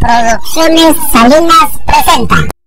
Producciones Salinas presenta.